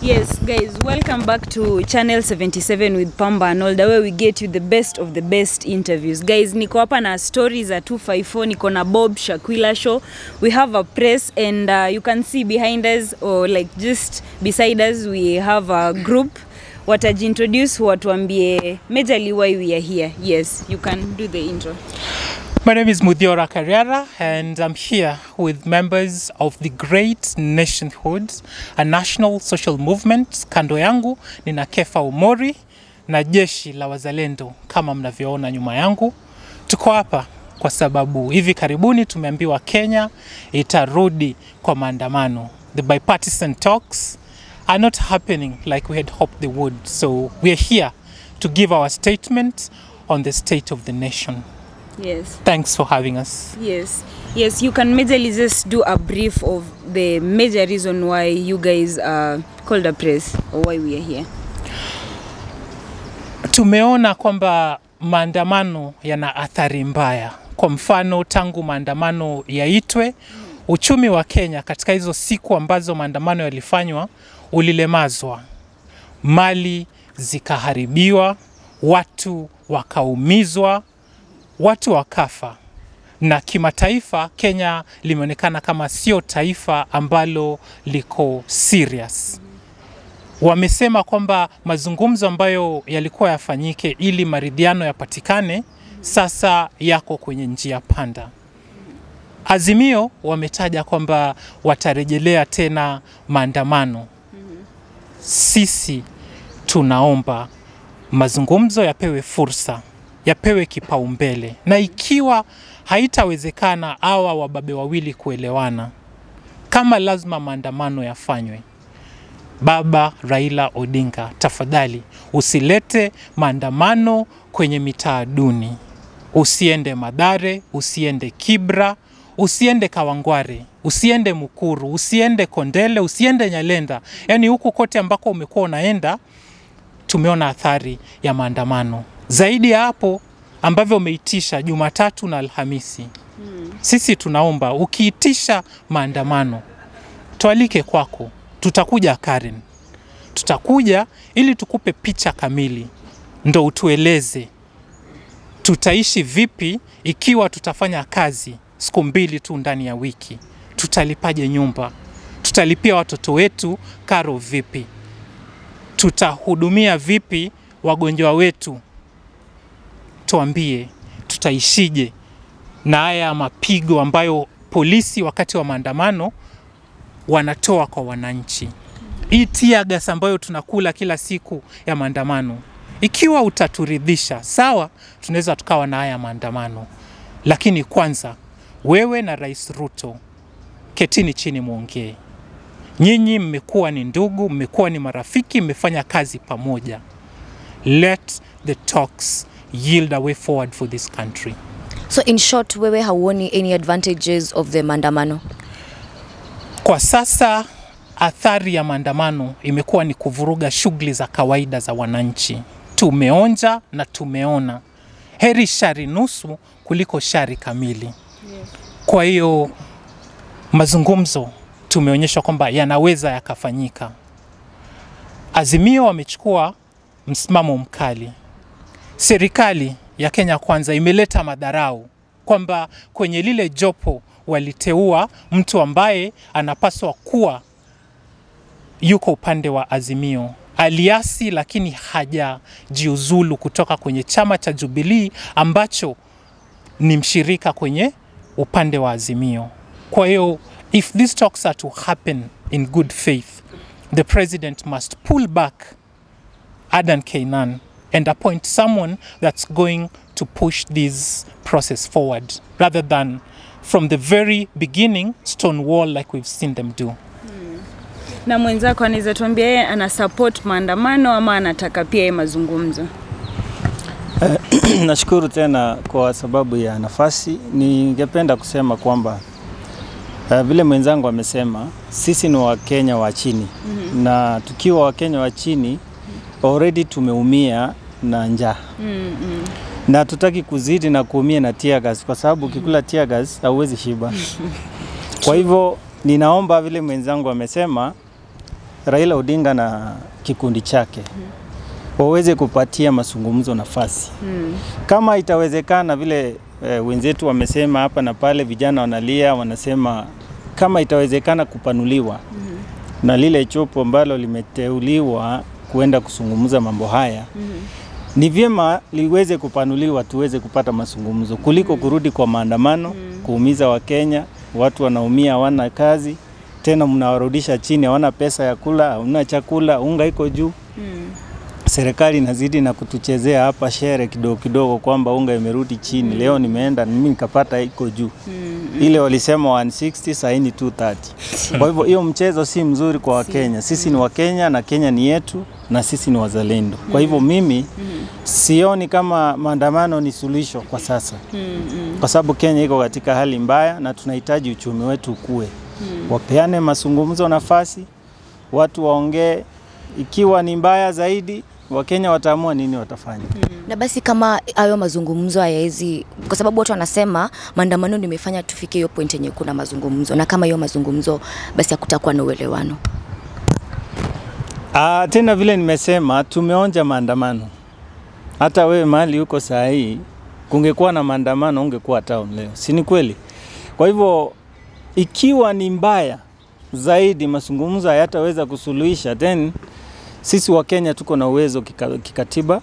Yes, guys, welcome back to Channel 77 with Pamba and where we get you the best of the best interviews. Guys, niko hapa na stories za 254, niko na Bob Shakwila show. We have a press and uh, you can see behind us or like just beside us we have a group watajiintroduce watuambie majorly why we are here. Yes, you can do the intro. My name is Mudhiora Carrera, and I'm here with members of the Great Nationhood, a national social movement. Kando yangu nina Kefa Umori na jeshi la wazalendo kama mnavyoona nyuma yangu. Tuko hapa kwa sababu hivi karibuni tumeambiwa Kenya itarudi kwa maandamano. The bipartisan talks are not happening like we had hoped they would. So we are here to give our statement on the state of the nation. Yes. Thanks for having us. Yes, yes, you can majorly just do a brief of the major reason why you guys are called a press or why we are here. Tumeona kwamba maandamano yana athari mbaya. Kwa mfano, tangu maandamano yaitwe, uchumi wa Kenya katika hizo siku ambazo maandamano yalifanywa ulilemazwa, mali zikaharibiwa, watu wakaumizwa, watu wakafa na kimataifa Kenya limeonekana kama sio taifa ambalo liko serious. Wamesema kwamba mazungumzo ambayo yalikuwa yafanyike ili maridhiano yapatikane sasa yako kwenye njia panda. Azimio wametaja kwamba watarejelea tena maandamano. Sisi tunaomba mazungumzo yapewe fursa yapewe kipaumbele, na ikiwa haitawezekana hawa wababe wawili kuelewana, kama lazima maandamano yafanywe, Baba Raila Odinga, tafadhali usilete maandamano kwenye mitaa duni. Usiende Madhare, usiende Kibra, usiende Kawangware, usiende Mukuru, usiende Kondele, usiende Nyalenda, yaani huku kote ambako umekuwa unaenda tumeona athari ya maandamano. Zaidi ya hapo ambavyo umeitisha Jumatatu na Alhamisi, hmm. Sisi tunaomba ukiitisha maandamano tualike kwako, tutakuja Karen, tutakuja ili tukupe picha kamili, ndo utueleze tutaishi vipi ikiwa tutafanya kazi siku mbili tu ndani ya wiki, tutalipaje nyumba, tutalipia watoto wetu karo vipi, tutahudumia vipi wagonjwa wetu tuambie tutaishije na haya mapigo ambayo polisi wakati wa maandamano wanatoa kwa wananchi. Hii tear gas ambayo tunakula kila siku ya maandamano, ikiwa utaturidhisha sawa, tunaweza tukawa na haya maandamano, lakini kwanza wewe na Rais Ruto ketini chini mwongee. Nyinyi mmekuwa ni ndugu, mmekuwa ni marafiki, mmefanya kazi pamoja. Let the talks yield a way forward for this country. So in short, wewe hauoni any advantages of the maandamano? Kwa sasa athari ya maandamano imekuwa ni kuvuruga shughuli za kawaida za wananchi. Tumeonja na tumeona, heri shari nusu kuliko shari kamili. Kwa hiyo mazungumzo tumeonyeshwa kwamba yanaweza yakafanyika. Azimio wamechukua msimamo mkali serikali ya Kenya Kwanza imeleta madharau kwamba kwenye lile jopo waliteua mtu ambaye anapaswa kuwa yuko upande wa Azimio. Aliasi lakini hajajiuzulu kutoka kwenye chama cha Jubilee ambacho ni mshirika kwenye upande wa Azimio. Kwa hiyo if these talks are to happen in good faith, the president must pull back Adan Keynan and appoint someone that's going to push this process forward rather than from the very beginning stonewall like we've seen them do. Na mwenzako anaweza tuambia yeye ana support maandamano ama anataka pia yeye mazungumzo? Nashukuru tena kwa sababu ya nafasi. Ningependa kusema kwamba uh, vile mwenzangu amesema, sisi ni Wakenya wa chini mm -hmm. na tukiwa Wakenya wa chini already tumeumia na njaa Mm, mm. na tutaki kuzidi na kuumia na tear gas, kwa sababu ukikula tear gas hauwezi shiba. Kwa hivyo ninaomba vile mwenzangu amesema, Raila Odinga na kikundi chake waweze kupatia mazungumzo nafasi mm. kama itawezekana vile e, wenzetu wamesema hapa na pale, vijana wanalia, wanasema kama itawezekana kupanuliwa mm. na lile chopo ambalo limeteuliwa kuenda kusungumza mambo haya mm -hmm. ni vyema liweze kupanuliwa, tuweze kupata mazungumzo kuliko mm -hmm. kurudi kwa maandamano, mm -hmm. kuumiza Wakenya. Watu wanaumia, hawana kazi tena, mnawarudisha chini, hawana pesa ya kula, hauna chakula, unga iko juu serikali inazidi na kutuchezea hapa shere kidogo kidogo kwamba unga imerudi chini. mm. Leo nimeenda mimi nikapata iko juu mm. ile walisema 160 sasa ni 230. Kwa hivyo hiyo mchezo si mzuri kwa Wakenya. Sisi ni Wakenya na Kenya ni yetu na sisi ni wazalendo. Kwa hivyo mimi sioni kama maandamano ni suluhisho kwa sasa, kwa sababu Kenya iko katika hali mbaya na tunahitaji uchumi wetu ukue. Wapeane mazungumzo nafasi, watu waongee. Ikiwa ni mbaya zaidi, Wakenya wataamua nini watafanya. Mm. Na basi kama hayo mazungumzo hayawezi, kwa sababu watu wanasema maandamano nimefanya tufike hiyo point yenye kuna mazungumzo, na kama hiyo mazungumzo basi hakutakuwa na uelewano. Ah, tena vile nimesema tumeonja maandamano. Hata wewe mali huko saa hii kungekuwa na maandamano ungekuwa town leo, si ni kweli? Kwa hivyo ikiwa ni mbaya zaidi, mazungumzo hayataweza kusuluhisha, then sisi wa Kenya tuko na uwezo kika, kikatiba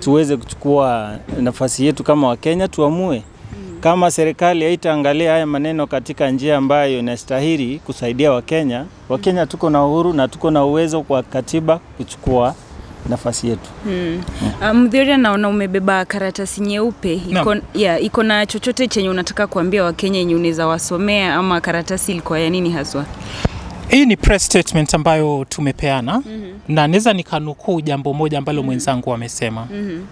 tuweze kuchukua nafasi yetu kama Wakenya, tuamue mm. kama serikali haitaangalia haya maneno katika njia ambayo inastahili kusaidia Wakenya. Wakenya tuko na uhuru na tuko na uwezo kwa katiba kuchukua nafasi yetu. Mdhiori, um, naona umebeba karatasi nyeupe iko, Naam. yeah, iko na chochote chenye unataka kuambia Wakenya yenye unaweza wasomea, ama karatasi ilikuwa ya nini haswa? Hii ni press statement ambayo tumepeana mm -hmm. na naweza nikanukuu jambo moja ambalo mm -hmm. mwenzangu amesema. mm -hmm.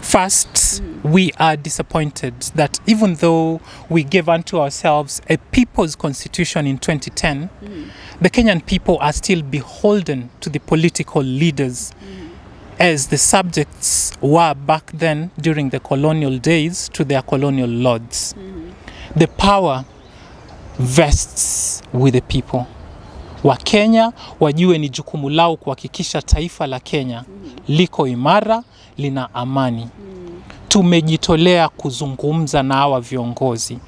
First, mm -hmm. we are disappointed that even though we gave unto ourselves a people's constitution in 2010, mm -hmm. the Kenyan people are still beholden to the political leaders mm -hmm. as the subjects were back then during the colonial days to their colonial lords. Mm -hmm. The power vests with the people. Wakenya wajue ni jukumu lao kuhakikisha taifa la Kenya liko imara, lina amani. Tumejitolea kuzungumza na hawa viongozi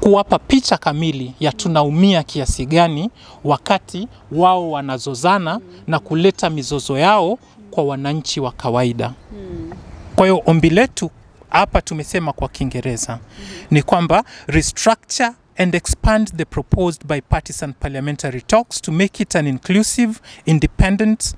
kuwapa picha kamili ya tunaumia kiasi gani wakati wao wanazozana na kuleta mizozo yao kwa wananchi wa kawaida. Kwa hiyo ombi letu hapa tumesema kwa Kiingereza ni kwamba restructure and expand the proposed bipartisan parliamentary talks to make it an inclusive, independent,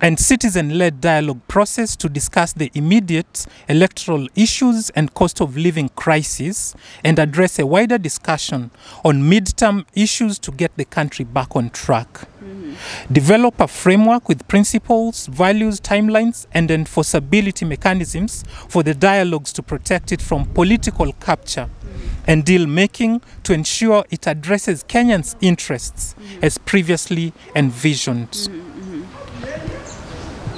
and citizen led dialogue process to discuss the immediate electoral issues and cost of living crisis and address a wider discussion on midterm issues to get the country back on track. Mm-hmm. Develop a framework with principles, values, timelines, and enforceability mechanisms for the dialogues to protect it from political capture mm-hmm. and deal making to ensure it addresses Kenyans' interests mm-hmm. as previously envisioned.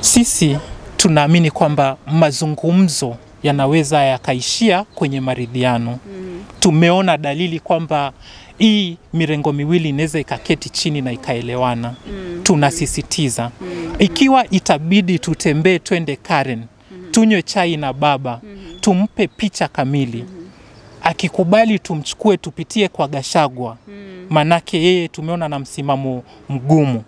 Sisi tunaamini kwamba mazungumzo yanaweza yakaishia kwenye maridhiano. Tumeona dalili kwamba hii mirengo miwili inaweza ikaketi chini na ikaelewana. Tunasisitiza. Ikiwa itabidi tutembee twende Karen, tunywe chai na baba, tumpe picha kamili. Akikubali tumchukue tupitie kwa Gashagwa, manake yeye tumeona na msimamo mgumu.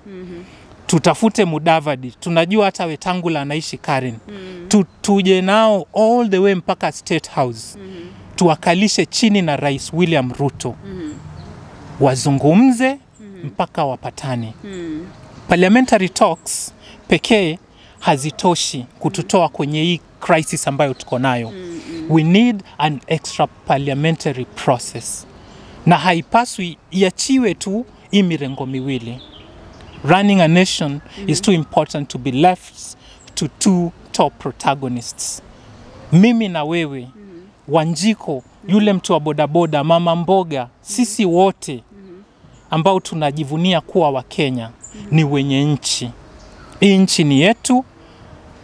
Tutafute Mudavadi, tunajua hata Wetangula anaishi Karen. mm. Tu, tuje nao all the way mpaka State House, mm. tuwakalishe chini na Rais William Ruto, mm. wazungumze mm. mpaka wapatane. mm. Parliamentary talks pekee hazitoshi kututoa kwenye hii crisis ambayo tuko nayo. mm -hmm. We need an extra parliamentary process, na haipaswi iachiwe tu hii mirengo miwili. Running a nation mm -hmm. is too important to be left to two top protagonists. Mimi na wewe, mm -hmm. Wanjiko, mm -hmm. yule mtu wa bodaboda, mama mboga, mm -hmm. sisi wote ambao tunajivunia kuwa Wakenya ni wenye nchi. Hii nchi ni yetu,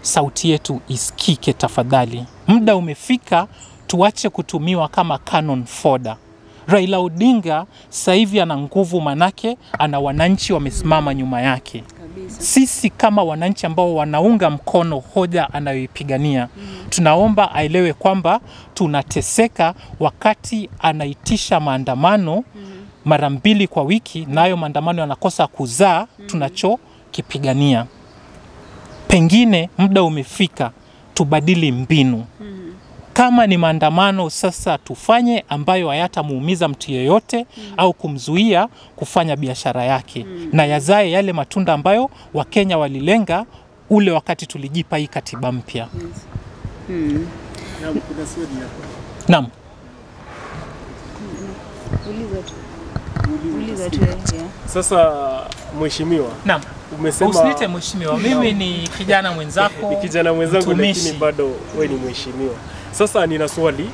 sauti yetu isikike tafadhali. Muda umefika tuache kutumiwa kama cannon fodder. Raila Odinga sasa hivi ana nguvu, manake ana wananchi wamesimama nyuma yake. sisi kama wananchi ambao wanaunga mkono hoja anayoipigania mm. tunaomba aelewe kwamba tunateseka wakati anaitisha maandamano mm. mara mbili kwa wiki, nayo maandamano yanakosa kuzaa mm. tunachokipigania. Pengine muda umefika tubadili mbinu. Kama ni maandamano sasa, tufanye ambayo hayatamuumiza mtu yeyote mm. au kumzuia kufanya biashara yake, mm. na yazae yale matunda ambayo Wakenya walilenga ule wakati tulijipa hii katiba mpya. yes. mm. Naam. Sasa mheshimiwa, Naam. umesema usinite mheshimiwa, mimi ni kijana mwenzako. ni kijana mwenzangu lakini bado wewe ni mheshimiwa. Sasa nina swali,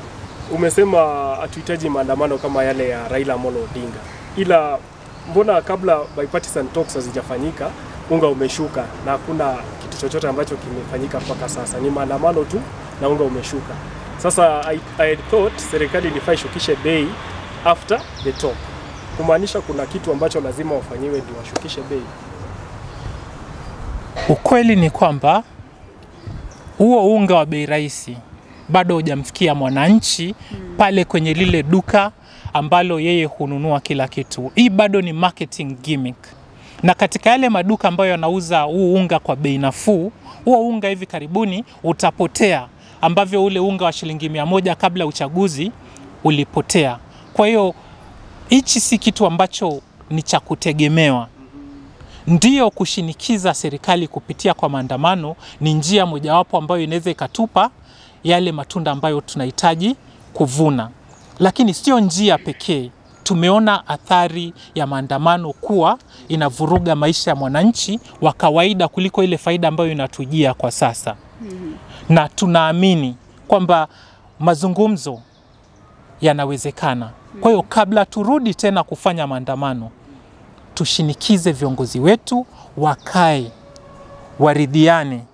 umesema hatuhitaji maandamano kama yale ya Raila Amolo Odinga, ila mbona kabla bipartisan talks hazijafanyika unga umeshuka na hakuna kitu chochote ambacho kimefanyika mpaka sasa? Ni maandamano tu na unga umeshuka. Sasa I, I thought serikali ilifaa ishukishe bei after the talk, kumaanisha kuna kitu ambacho lazima wafanyiwe ndio washukishe bei. Ukweli ni kwamba huo unga wa bei rahisi bado hujamfikia mwananchi pale kwenye lile duka ambalo yeye hununua kila kitu. Hii bado ni marketing gimmick, na katika yale maduka ambayo yanauza huu unga kwa bei nafuu, huo unga hivi karibuni utapotea, ambavyo ule unga wa shilingi mia moja kabla ya uchaguzi ulipotea. Kwa hiyo hichi si kitu ambacho ni cha kutegemewa. Ndiyo, kushinikiza serikali kupitia kwa maandamano ni njia mojawapo ambayo inaweza ikatupa yale matunda ambayo tunahitaji kuvuna, lakini sio njia pekee. Tumeona athari ya maandamano kuwa inavuruga maisha ya mwananchi wa kawaida kuliko ile faida ambayo inatujia kwa sasa, na tunaamini kwamba mazungumzo yanawezekana. Kwa hiyo kabla turudi tena kufanya maandamano, tushinikize viongozi wetu wakae, waridhiane,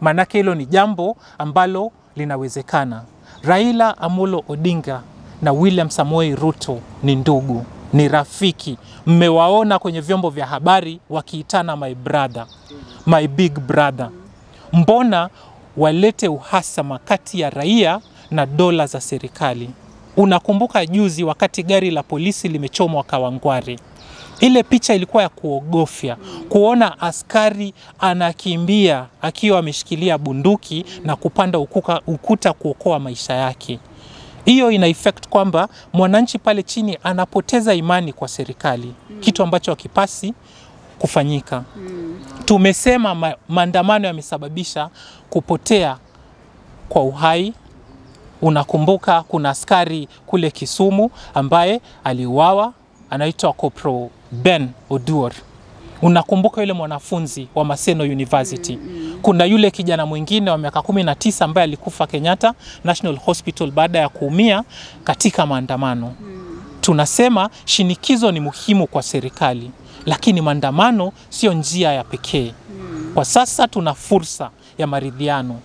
maanake hilo ni jambo ambalo linawezekana. Raila Amolo Odinga na William Samoei Ruto ni ndugu, ni rafiki. Mmewaona kwenye vyombo vya habari wakiitana my brother, my big brother. Mbona walete uhasama kati ya raia na dola za serikali? Unakumbuka juzi wakati gari la polisi limechomwa Kawangware, ile picha ilikuwa ya kuogofya, kuona askari anakimbia akiwa ameshikilia bunduki na kupanda ukuka, ukuta kuokoa maisha yake. Hiyo ina effect kwamba mwananchi pale chini anapoteza imani kwa serikali, kitu ambacho hakipasi kufanyika. Tumesema ma, maandamano yamesababisha kupotea kwa uhai. Unakumbuka kuna askari kule Kisumu ambaye aliuawa anaitwa Kopro Ben Oduor. Unakumbuka yule mwanafunzi wa Maseno University. Kuna yule kijana mwingine wa miaka 19 ambaye alikufa Kenyatta National Hospital baada ya kuumia katika maandamano. Tunasema shinikizo ni muhimu kwa serikali, lakini maandamano sio njia ya pekee. Kwa sasa tuna fursa ya maridhiano.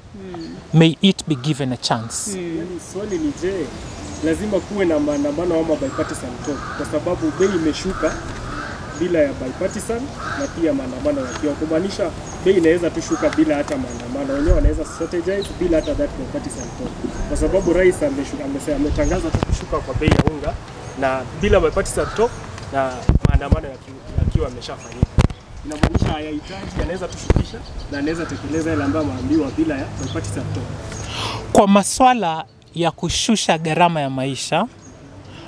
May it be given a chance. Yaani swali ni je, lazima kuwe na maandamano ama bipartisan talk? Kwa sababu bei imeshuka bila ya bipartisan na pia maandamano yakiwa, kumaanisha bei inaweza tu shuka bila hata maandamano, wenyewe wanaweza strategize bila hata that bipartisan talk, kwa sababu rais ameshuka, amesema ametangaza tu kushuka kwa bei ya unga na bila bipartisan talk na maandamano yaki- yakiwa yameshafanyika inamaanisha hayahitaji, anaweza tushukisha na anaweza tekeleza yale ambayo ameambiwa bila ya bipartisan talk. Kwa maswala ya kushusha gharama ya maisha,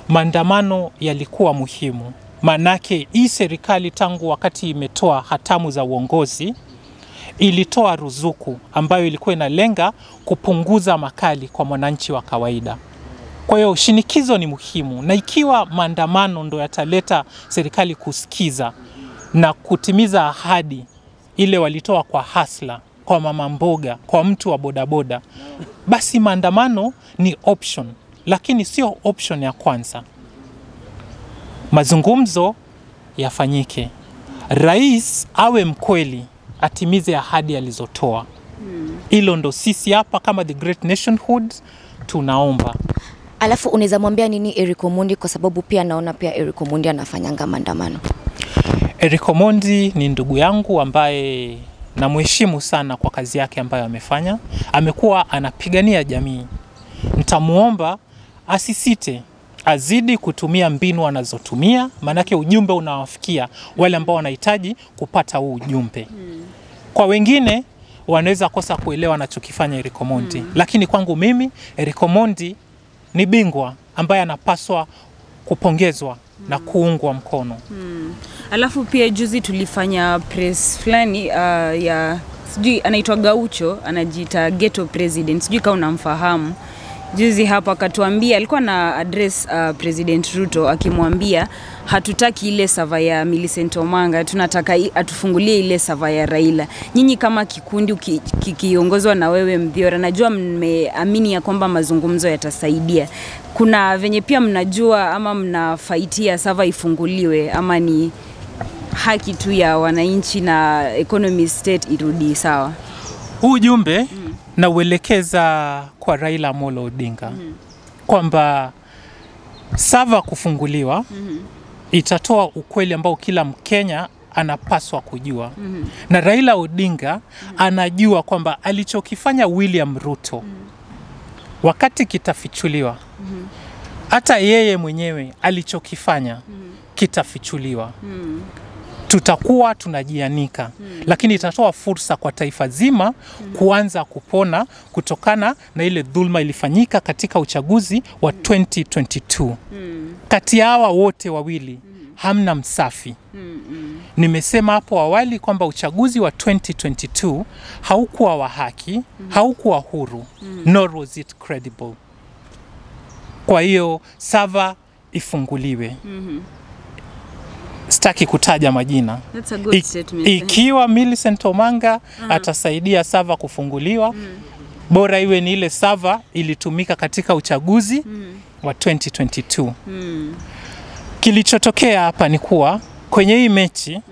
maandamano yalikuwa muhimu. Manake hii serikali tangu wakati imetoa hatamu za uongozi ilitoa ruzuku ambayo ilikuwa inalenga kupunguza makali kwa mwananchi wa kawaida. Kwa hiyo shinikizo ni muhimu, na ikiwa maandamano ndo yataleta serikali kusikiza na kutimiza ahadi ile walitoa kwa hasla, kwa mama mboga, kwa mtu wa bodaboda, basi maandamano ni option, lakini sio option ya kwanza. Mazungumzo yafanyike, rais awe mkweli, atimize ahadi alizotoa. Hilo ndo sisi hapa kama the Great Nationhood tunaomba. Alafu unaweza mwambia nini Eric Omondi kwa sababu pia naona pia Eric Omondi anafanyanga maandamano. Eric Omondi ni ndugu yangu ambaye namheshimu sana kwa kazi yake ambayo amefanya. Amekuwa anapigania jamii. Nitamuomba asisite, azidi kutumia mbinu anazotumia, maanake ujumbe unawafikia wale ambao wanahitaji kupata huu ujumbe. Kwa wengine wanaweza kosa kuelewa anachokifanya Eriko Mondi mm. Lakini kwangu mimi Eriko Mondi ni bingwa ambaye anapaswa kupongezwa na kuungwa mkono mm. Alafu pia juzi tulifanya press fulani uh, ya sijui anaitwa Gaucho, anajiita geto president, sijui kama unamfahamu. Juzi hapo akatuambia, alikuwa na address uh, President Ruto akimwambia hatutaki ile sava ya Millicent Omanga, tunataka atufungulie ile sava ya Raila. Nyinyi kama kikundi kikiongozwa na wewe Mdhiora, najua mmeamini ya kwamba mazungumzo yatasaidia. Kuna venye pia mnajua ama mnafaitia sava ifunguliwe ama ni haki tu ya wananchi na economy state irudi sawa? huu ujumbe mm. nauelekeza kwa Raila Amolo Odinga mm. -hmm. kwamba sava kufunguliwa mm. -hmm. itatoa ukweli ambao kila Mkenya anapaswa kujua mm. -hmm. na Raila Odinga mm. -hmm. anajua kwamba alichokifanya William Ruto mm. -hmm. wakati kitafichuliwa mm. hata -hmm. yeye mwenyewe alichokifanya mm. -hmm. kitafichuliwa mm tutakuwa tunajianika mm. lakini itatoa fursa kwa taifa zima mm. kuanza kupona kutokana na ile dhulma ilifanyika katika uchaguzi wa 2022 mm. kati ya hawa wote wawili mm. hamna msafi mm. nimesema hapo awali kwamba uchaguzi wa 2022 haukuwa wa haki mm. haukuwa huru mm. nor was it credible kwa hiyo sava ifunguliwe mm-hmm sitaki kutaja majina That's a good I- statement. ikiwa Millicent Omanga atasaidia sava kufunguliwa mm. bora iwe ni ile sava ilitumika katika uchaguzi mm. wa 2022 mm. kilichotokea hapa ni kuwa kwenye hii mechi mm.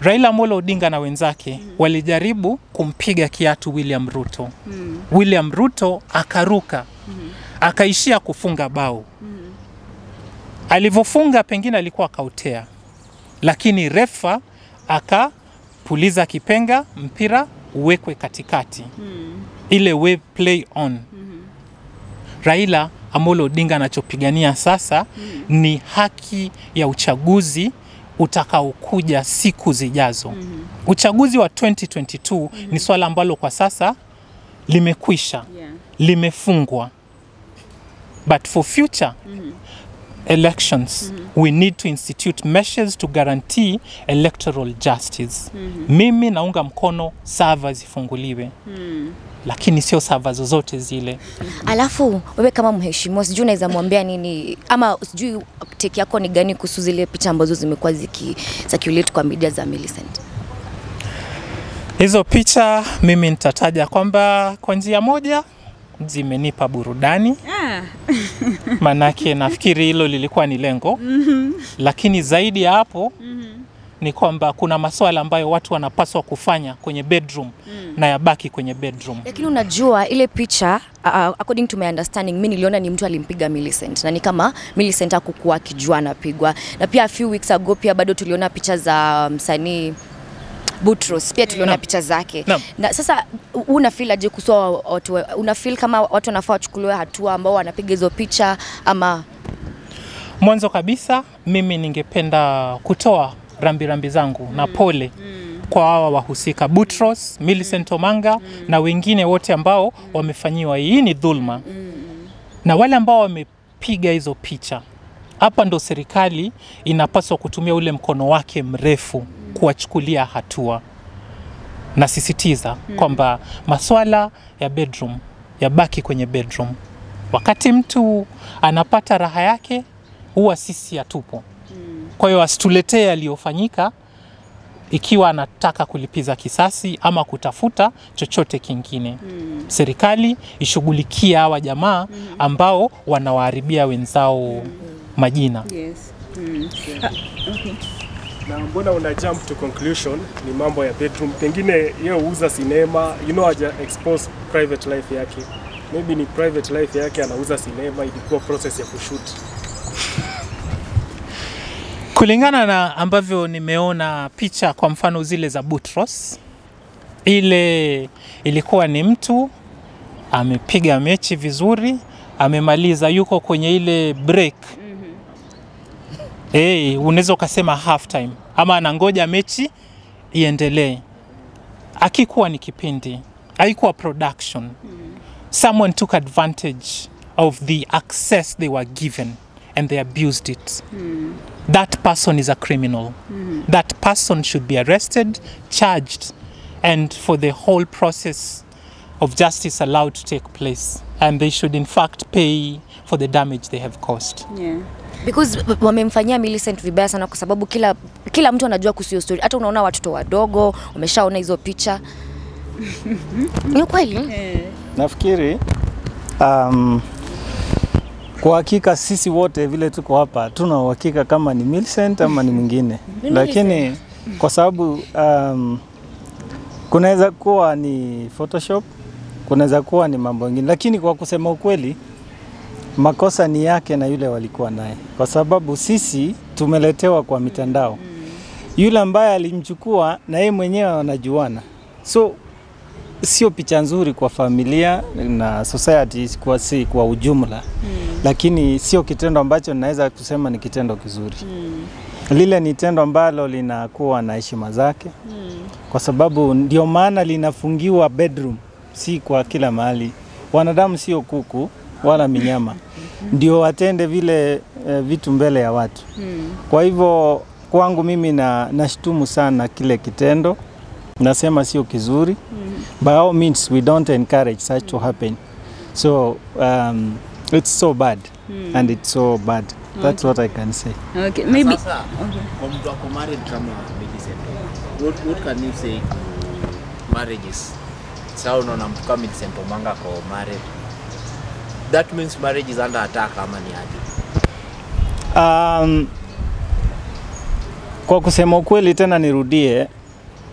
Raila Amolo Odinga na wenzake mm. walijaribu kumpiga kiatu William Ruto mm. William Ruto akaruka mm. akaishia kufunga bao alivyofunga pengine alikuwa akautea, lakini refa akapuliza kipenga, mpira uwekwe katikati mm. ile we play on mm. Raila Amolo Odinga anachopigania sasa mm. ni haki ya uchaguzi utakaokuja siku zijazo. mm. Uchaguzi wa 2022 mm. ni swala ambalo kwa sasa limekwisha, Yeah. limefungwa, but for future elections mm -hmm. we need to institute measures to guarantee electoral justice mm -hmm. mimi naunga mkono sava zifunguliwe mm. lakini sio sava zozote zile Alafu wewe kama mheshimiwa, sijui unaweza mwambia nini ama sijui take yako ni gani kuhusu zile picha ambazo zimekuwa ziki circulate kwa media za Millicent? hizo picha mimi nitataja kwamba kwa njia moja zimenipa burudani Ah, manake nafikiri hilo lilikuwa ni lengo mm -hmm. lakini zaidi ya hapo mm -hmm. ni kwamba kuna maswala ambayo watu wanapaswa kufanya kwenye bedroom mm. na yabaki kwenye bedroom Lakini unajua ile picha uh, according to my understanding mi niliona ni mtu alimpiga Millicent na ni kama Millicent hakukuwa akijua anapigwa, na pia a few weeks ago pia bado tuliona picha za msanii Butros. Pia tuliona picha zake. Na sasa una feel aje kuhusu watu una feel kama watu wanafaa wachukuliwe hatua ambao wanapiga hizo picha ama? Mwanzo kabisa mimi ningependa kutoa rambirambi zangu na pole kwa hawa wahusika. Butros, Millicent Omanga na wengine wote ambao wamefanyiwa. Hii ni dhulma, na wale ambao wamepiga hizo picha, hapa ndo serikali inapaswa kutumia ule mkono wake mrefu kuwachukulia hatua. Nasisitiza kwamba maswala ya bedroom yabaki kwenye bedroom. Wakati mtu anapata raha yake, huwa sisi hatupo. Kwa hiyo asituletee aliyofanyika ikiwa anataka kulipiza kisasi ama kutafuta chochote kingine. Serikali ishughulikie hawa jamaa ambao wanawaharibia wenzao majina. yes. Na mbona una jump to conclusion? Ni mambo ya bedroom. Pengine yeye huuza sinema you know haja expose private life yake. Maybe ni private life yake anauza sinema ilikuwa process ya kushoot. Kulingana na ambavyo nimeona picha, kwa mfano zile za Butros, ile ilikuwa ni mtu amepiga mechi vizuri, amemaliza, yuko kwenye ile break hey, unaweza ukasema half time ama anangoja mechi iendelee. Akikuwa ni kipindi, haikuwa production. Someone took advantage of the access they were given and they abused it. That person is a criminal. That person should be arrested, charged, and for the whole process of justice allowed to take place. And they should, in fact, pay for the damage they have caused. Yeah. because wamemfanyia Millicent vibaya sana kwa sababu kila kila mtu anajua kuhusu hiyo story. Hata unaona watoto wadogo wameshaona hizo picha. Ni kweli? ukweli? Nafikiri um, kwa hakika sisi wote vile tuko hapa tuna uhakika kama ni Millicent ama ni mwingine, lakini kwa sababu um, kunaweza kuwa ni Photoshop, kunaweza kuwa ni mambo mengine, lakini kwa kusema ukweli makosa ni yake na yule walikuwa naye, kwa sababu sisi tumeletewa kwa mitandao. Yule ambaye alimchukua na yeye mwenyewe wanajuana, so sio picha nzuri kwa familia na society kwa, si, kwa ujumla mm. Lakini sio kitendo ambacho naweza kusema ni kitendo kizuri mm. Lile ni tendo ambalo linakuwa na heshima zake mm. Kwa sababu ndio maana linafungiwa bedroom, si kwa kila mahali. Wanadamu sio kuku wala minyama, ndio watende vile e, vitu mbele ya watu mm. Kwa hivyo kwangu mimi na nashtumu sana kile kitendo nasema sio kizuri mm. by all means we don't encourage such to happen so um, it's so bad mm. and it's so bad that's what i can say Okay, maybe Sasa kwa mtu ako married kama Millicent, what, what can you say marriages? Sasa unaona mtu kama Millicent Omanga ako married. That means marriage is under attack ama ni aje? um, kwa kusema ukweli tena nirudie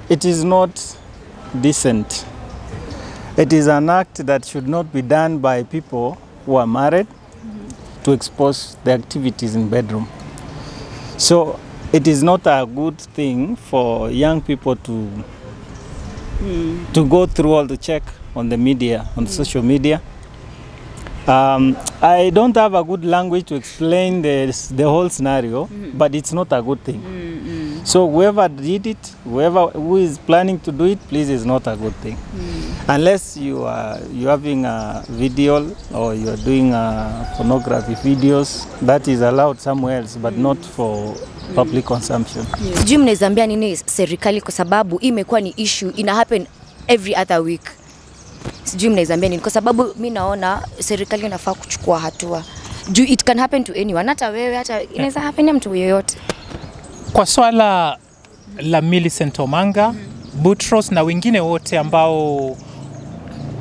it is not decent. It is an act that should not be done by people who are married to expose the activities in bedroom. So it is not a good thing for young people to to go through all the check on the media on social media um, I don't have a good language to explain the, the whole scenario, mm -hmm. but it's not a good thing. Mm -hmm. So whoever did it, whoever who is planning to do it, please is not a good thing. Mm. Unless you are you having a video or you are doing a pornography videos, that is allowed somewhere else, but mm. not for public consumption. Sijui mnaweza ambia nini serikali kwa sababu imekuwa ni issue ina happen every other week. Sijui mnaizambia nini kwa sababu mi naona serikali inafaa kuchukua hatua. Juu it can happen to anyone, hata wewe, hata inaweza happen mtu yoyote. Kwa swala la Millicent Omanga, Butros na wengine wote ambao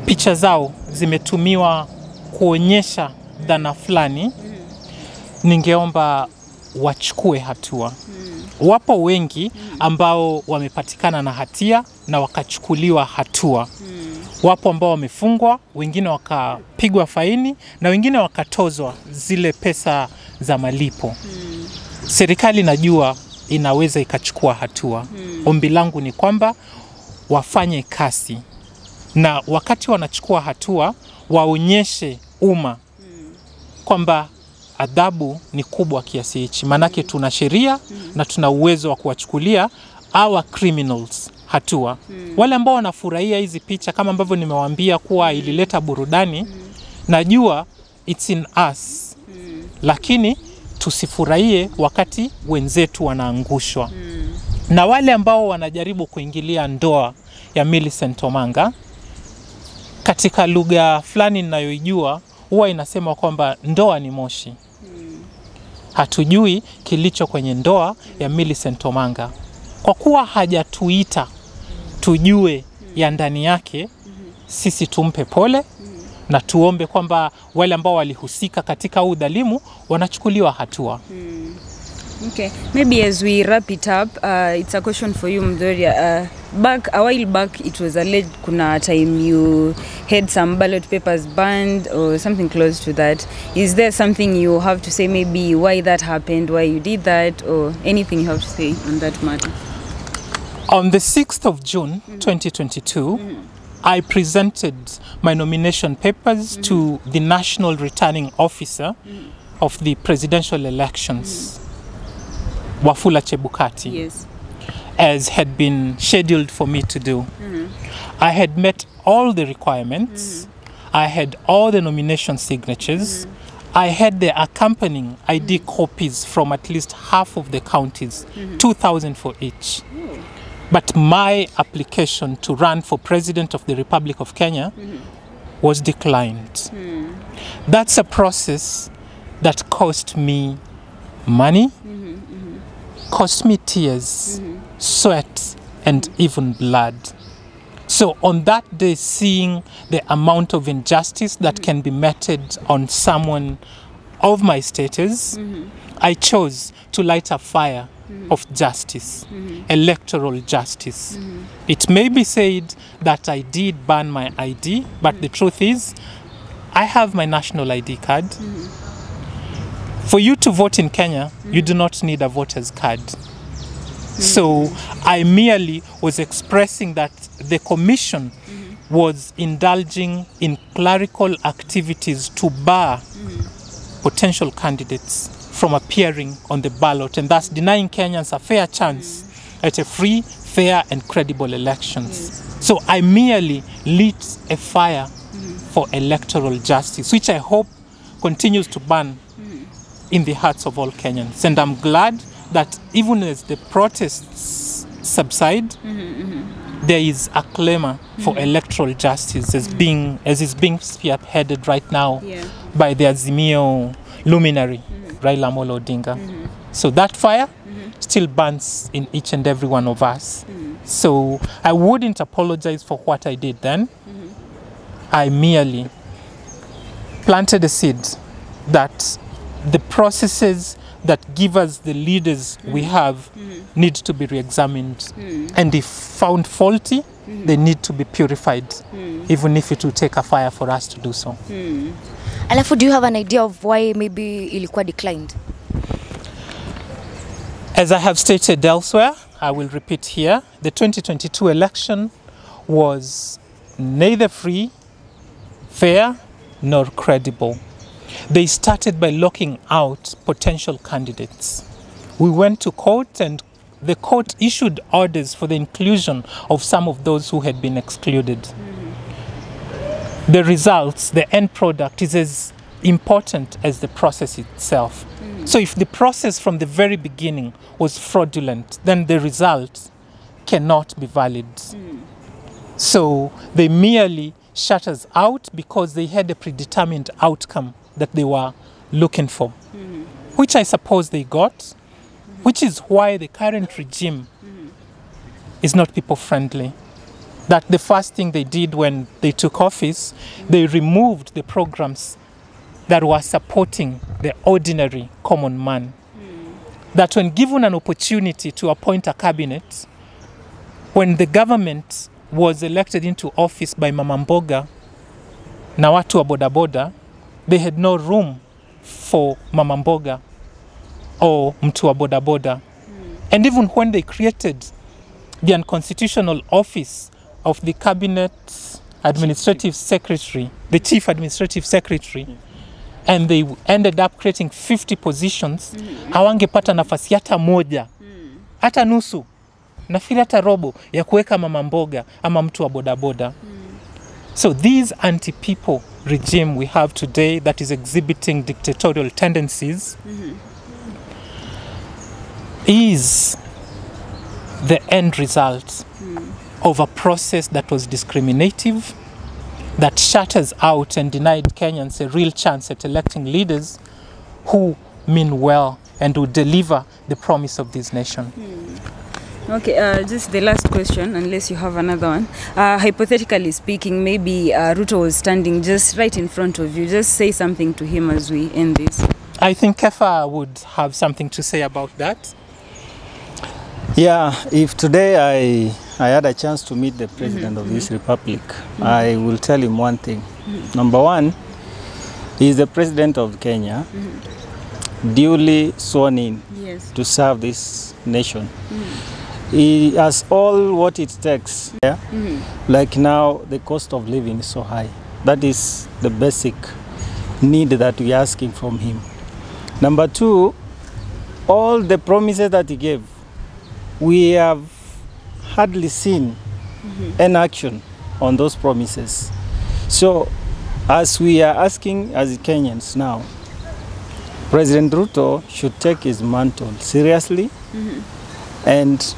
picha zao zimetumiwa kuonyesha dhana fulani, ningeomba wachukue hatua. Wapo wengi ambao wamepatikana na hatia na wakachukuliwa hatua. Wapo ambao wamefungwa, wengine wakapigwa faini na wengine wakatozwa zile pesa za malipo. Serikali najua inaweza ikachukua hatua. Ombi langu ni kwamba wafanye kasi. Na wakati wanachukua hatua waonyeshe umma kwamba adhabu ni kubwa kiasi hichi, maanake tuna sheria na tuna uwezo wa kuwachukulia our criminals hatua. Wale ambao wanafurahia hizi picha kama ambavyo nimewaambia kuwa ilileta burudani, najua it's in us, lakini tusifurahie wakati wenzetu wanaangushwa. Na wale ambao wanajaribu kuingilia ndoa ya Millicent Omanga, katika lugha fulani ninayoijua huwa inasema kwamba ndoa ni moshi. Hatujui kilicho kwenye ndoa ya Millicent Omanga. Kwa kuwa hajatuita tujue ya ndani yake, sisi tumpe pole na tuombe kwamba wale ambao walihusika katika huu udhalimu wanachukuliwa hatua. Okay, maybe as we wrap it up, uh, it's a question for you, Mdoria. Uh, back a while back, it was alleged kuna time you had some ballot papers burned or something close to that. Is there something you have to say, maybe why that happened, why you did that, or anything you have to say on that matter? On the 6th of June 2022, I presented my nomination papers to the National Returning Officer of the presidential elections, Wafula Chebukati, Yes. as had been scheduled for me to do. I had met all the requirements, I had all the nomination signatures. I had the accompanying ID copies from at least half of the counties, 2,000 for each. But my application to run for President of the Republic of Kenya mm -hmm. was declined. Mm. That's a process that cost me money, mm -hmm, mm -hmm. cost me tears, sweat, and even blood. So, on that day, seeing the amount of injustice that can be meted on someone of my status, I chose to light a fire Mm-hmm. of justice, mm-hmm. electoral justice. Mm-hmm. It may be said that I did burn my ID, but the truth is, I have my national ID card. For you to vote in Kenya, you do not need a voter's card. So I merely was expressing that the commission was indulging in clerical activities to bar potential candidates from appearing on the ballot and thus denying Kenyans a fair chance at a free, fair, and credible elections. So I merely lit a fire mm-hmm. for electoral justice, which I hope continues to burn mm-hmm. in the hearts of all Kenyans. And I'm glad that even as the protests subside, mm-hmm, there is a clamor for electoral justice as being as is being spearheaded right now Yeah. by the Azimio luminary, Raila Amolo Odinga. Mm-hmm. So that fire mm-hmm. still burns in each and every one of us. Mm-hmm. So I wouldn't apologize for what I did then. I merely planted a seed that the processes that give us the leaders we have need to be re-examined. And if found faulty they need to be purified hmm. even if it will take a fire for us to do so hmm. Alafu, do you have an idea of why maybe ilikuwa declined? As I have stated elsewhere, I will repeat here the 2022 election was neither free, fair, nor credible. They started by locking out potential candidates. We went to court, and the court issued orders for the inclusion of some of those who had been excluded. Mm-hmm. The results, the end product, is as important as the process itself. Mm-hmm. So, if the process from the very beginning was fraudulent, then the result cannot be valid. Mm-hmm. So, they merely shut us out because they had a predetermined outcome that they were looking for, which I suppose they got, which is why the current regime is not people friendly. That the first thing they did when they took office, they removed the programs that were supporting the ordinary common man. That when given an opportunity to appoint a cabinet, when the government was elected into office by Mama Mboga na watu wa they had no room for Mama Mboga or mtu wa bodaboda. And even when they created the unconstitutional office of the cabinet administrative secretary, the chief administrative secretary, and they ended up creating 50 positions, hawangepata nafasi hata moja, hata nusu, nafikiri hata robo ya kuweka mama mboga ama mtu wa bodaboda. So these anti-people regime we have today that is exhibiting dictatorial tendencies is the end result of a process that was discriminative, that shatters out and denied Kenyans a real chance at electing leaders who mean well and who deliver the promise of this nation. Okay, uh, just the last question, unless you have another one. Uh, hypothetically speaking, maybe uh, Ruto was standing just right in front of you. Just say something to him as we end this. I think Kefa would have something to say about that. Yeah, if today I, I had a chance to meet the president mm -hmm. of this republic, mm -hmm. I will tell him one thing. Mm -hmm. Number one, he is the president of Kenya, duly sworn in Yes. to serve this nation. He has all what it takes. Yeah? Like now, the cost of living is so high. That is the basic need that we are asking from him. Number two, all the promises that he gave, we have hardly seen mm-hmm. an action on those promises. So, as we are asking as Kenyans now, President Ruto should take his mantle seriously mm-hmm. and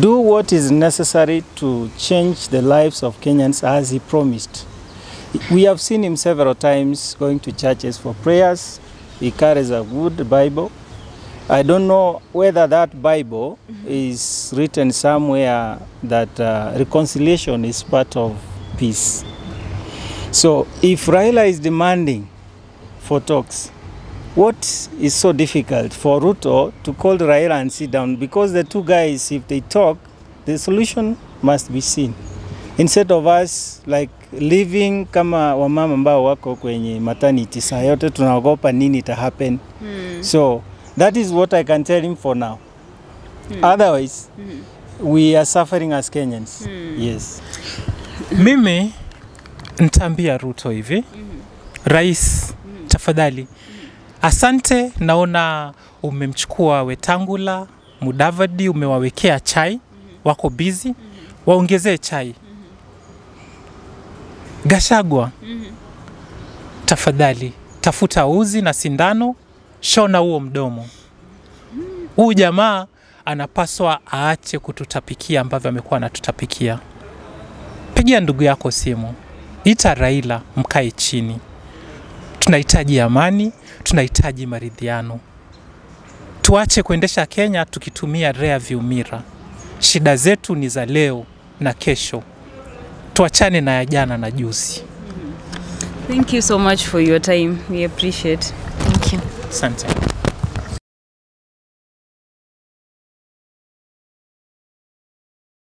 do what is necessary to change the lives of Kenyans as he promised. We have seen him several times going to churches for prayers. He carries a good Bible. I don't know whether that Bible is written somewhere that uh, reconciliation is part of peace. So if Raila is demanding for talks, what is so difficult for Ruto to call Raila and sit down? Because the two guys, if they talk, the solution must be seen. Instead of us like living kama wamama ambao wako kwenye maternity, saa yote tunaogopa nini ita happen. So that is what I can tell him for now. Otherwise, we are suffering as Kenyans. Yes. Mimi nitaambia Ruto hivi, rais, tafadhali, asante. Naona umemchukua Wetangula, Mudavadi, umewawekea chai, wako busy, waongezee chai. Gashagwa, tafadhali, tafuta uzi na sindano, shona huo mdomo. Huyu jamaa anapaswa aache kututapikia ambavyo amekuwa anatutapikia pigia ndugu yako simu, ita Raila, mkae chini. Tunahitaji amani, tunahitaji maridhiano. Tuache kuendesha Kenya tukitumia rearview mirror. Shida zetu ni za leo na kesho, tuachane na ya jana na juzi. Thank you so much for your time. We appreciate. Thank you. Asante.